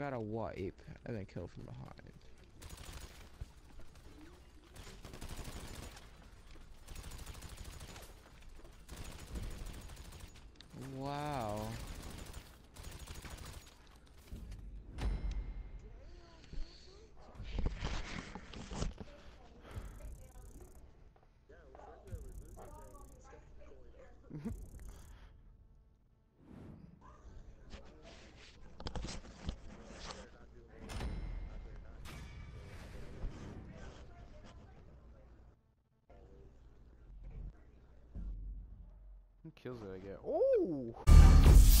gotta wipe and then kill from behind. Wow. kills did I get? Oh!